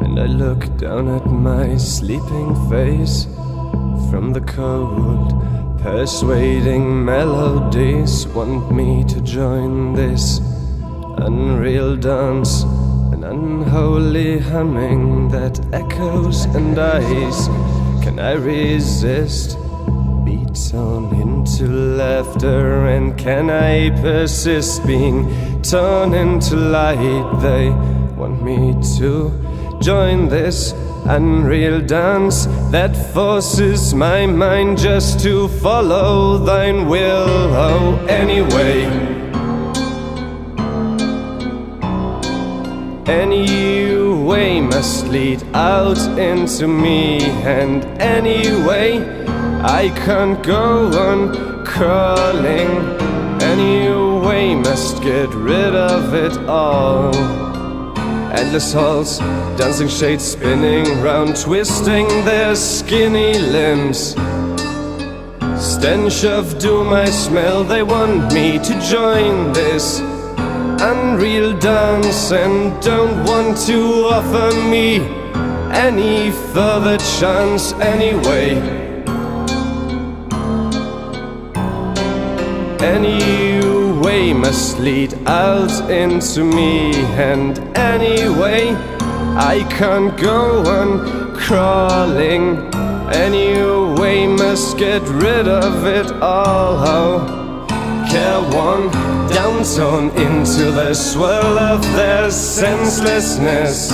and I look down at my sleeping face from the cold. Persuading melodies want me to join this unreal dance, an unholy humming that echoes and dies. Can I resist? Beats on into laughter, and can I persist being torn into light? They want me to join this unreal dance that forces my mind just to follow thine will. Oh, anyway. Any way must lead out into me, and anyway, I can't go on crawling. Any way must get rid of it all. Endless halls, dancing shades spinning round, twisting their skinny limbs. Stench of doom I smell, they want me to join this unreal dance and don't want to offer me any further chance anyway. Any way must lead out into me, and anyway, I can't go on crawling. Any way must get rid of it all. Oh, care one down downzone into the swirl of their senselessness.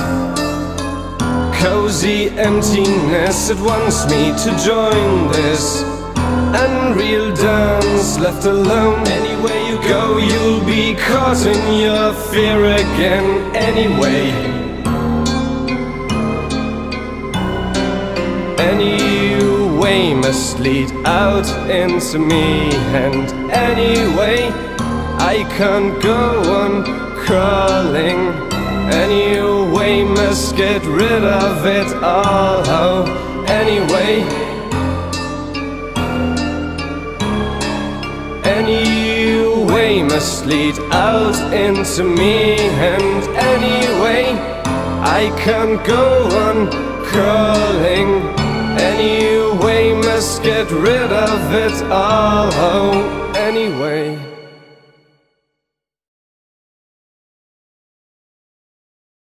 Cozy emptiness, it wants me to join this unreal dance. Left alone, anywhere you go, you'll be caught in your fear again. Anyway, any way must lead out into me, and anyway, I can't go on crawling. Any way must get rid of it all. Oh, anyway. Must lead out into me, and anyway, I can't go on crawling. Any way must get rid of it all. Oh, anyway.